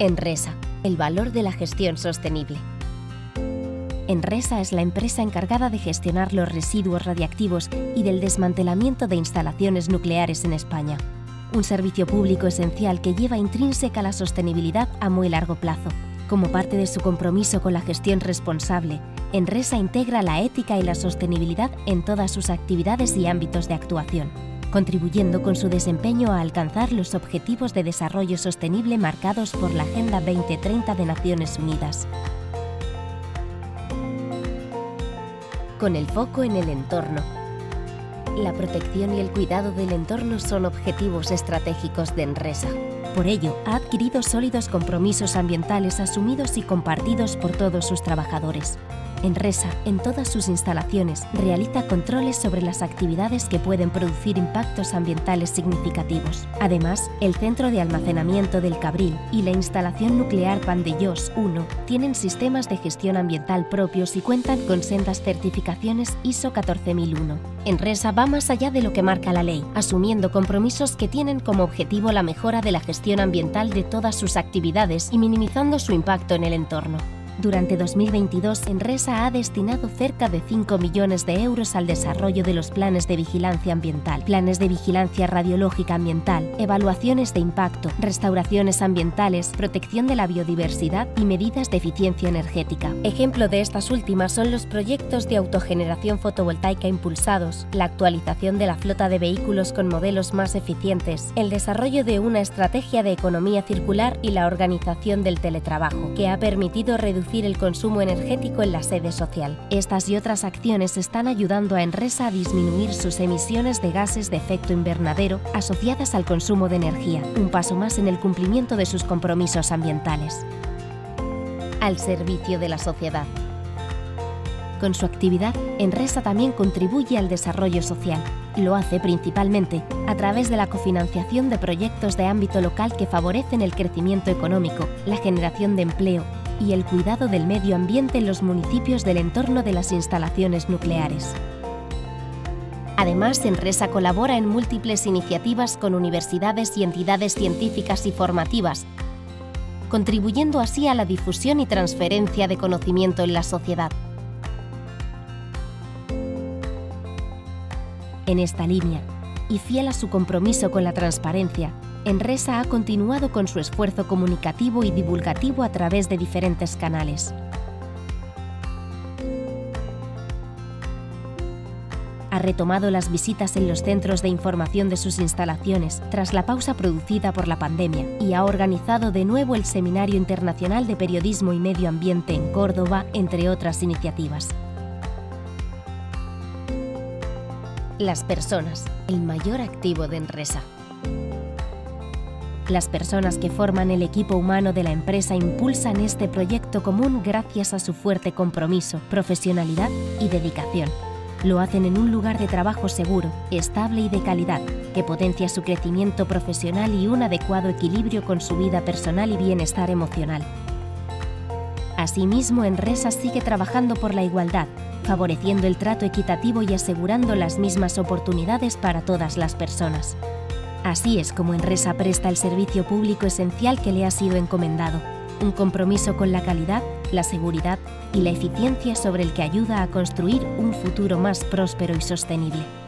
Enresa, el valor de la gestión sostenible. Enresa es la empresa encargada de gestionar los residuos radiactivos y del desmantelamiento de instalaciones nucleares en España. Un servicio público esencial que lleva intrínseca la sostenibilidad a muy largo plazo. Como parte de su compromiso con la gestión responsable, Enresa integra la ética y la sostenibilidad en todas sus actividades y ámbitos de actuación contribuyendo con su desempeño a alcanzar los objetivos de desarrollo sostenible marcados por la Agenda 2030 de Naciones Unidas. Con el foco en el entorno. La protección y el cuidado del entorno son objetivos estratégicos de Enresa. Por ello, ha adquirido sólidos compromisos ambientales asumidos y compartidos por todos sus trabajadores. Enresa, en todas sus instalaciones, realiza controles sobre las actividades que pueden producir impactos ambientales significativos. Además, el Centro de Almacenamiento del Cabril y la instalación nuclear Pandellós 1 tienen sistemas de gestión ambiental propios y cuentan con sendas certificaciones ISO 14001. Enresa va más allá de lo que marca la ley, asumiendo compromisos que tienen como objetivo la mejora de la gestión ambiental de todas sus actividades y minimizando su impacto en el entorno. Durante 2022, Enresa ha destinado cerca de 5 millones de euros al desarrollo de los planes de vigilancia ambiental, planes de vigilancia radiológica ambiental, evaluaciones de impacto, restauraciones ambientales, protección de la biodiversidad y medidas de eficiencia energética. Ejemplo de estas últimas son los proyectos de autogeneración fotovoltaica impulsados, la actualización de la flota de vehículos con modelos más eficientes, el desarrollo de una estrategia de economía circular y la organización del teletrabajo, que ha permitido el consumo energético en la sede social. Estas y otras acciones están ayudando a Enresa a disminuir sus emisiones de gases de efecto invernadero asociadas al consumo de energía, un paso más en el cumplimiento de sus compromisos ambientales. Al servicio de la sociedad. Con su actividad, Enresa también contribuye al desarrollo social. Lo hace principalmente a través de la cofinanciación de proyectos de ámbito local que favorecen el crecimiento económico, la generación de empleo y el cuidado del medio ambiente en los municipios del entorno de las instalaciones nucleares. Además, Enresa colabora en múltiples iniciativas con universidades y entidades científicas y formativas, contribuyendo así a la difusión y transferencia de conocimiento en la sociedad. En esta línea, y fiel a su compromiso con la transparencia, Enresa ha continuado con su esfuerzo comunicativo y divulgativo a través de diferentes canales. Ha retomado las visitas en los centros de información de sus instalaciones tras la pausa producida por la pandemia y ha organizado de nuevo el Seminario Internacional de Periodismo y Medio Ambiente en Córdoba, entre otras iniciativas. Las personas, el mayor activo de Enresa. Las personas que forman el equipo humano de la empresa impulsan este proyecto común gracias a su fuerte compromiso, profesionalidad y dedicación. Lo hacen en un lugar de trabajo seguro, estable y de calidad, que potencia su crecimiento profesional y un adecuado equilibrio con su vida personal y bienestar emocional. Asimismo, Enresa sigue trabajando por la igualdad, favoreciendo el trato equitativo y asegurando las mismas oportunidades para todas las personas. Así es como Enresa presta el servicio público esencial que le ha sido encomendado, un compromiso con la calidad, la seguridad y la eficiencia sobre el que ayuda a construir un futuro más próspero y sostenible.